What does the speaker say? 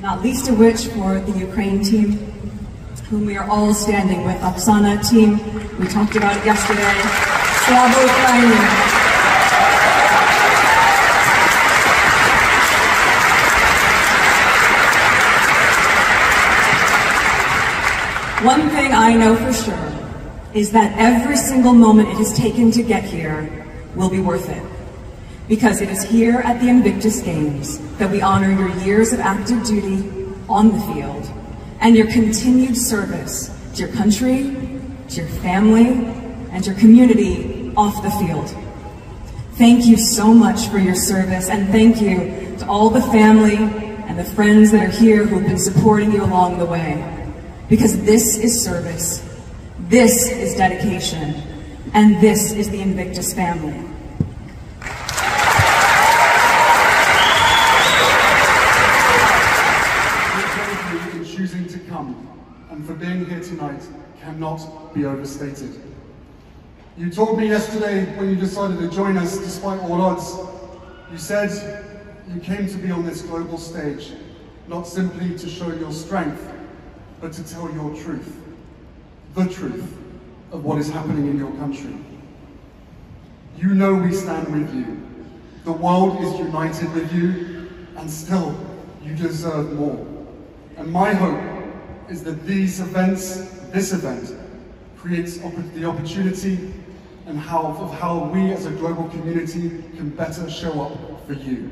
not least of which for the Ukraine team, whom we are all standing with. Oksana team, we talked about it yesterday. Slava Ukraini. One thing I know for sure is that every single moment it has taken to get here will be worth it. Because it is here at the Invictus Games that we honor your years of active duty on the field and your continued service to your country, to your family, and your community off the field. Thank you so much for your service and thank you to all the family and the friends that are here who have been supporting you along the way because this is service, this is dedication, and this is the Invictus family. in choosing to come and for being here tonight cannot be overstated. You told me yesterday when you decided to join us despite all odds, you said you came to be on this global stage, not simply to show your strength, but to tell your truth, the truth of what is happening in your country. You know we stand with you. The world is united with you, and still, you deserve more. And my hope is that these events, this event, creates the opportunity and how, of how we as a global community can better show up for you.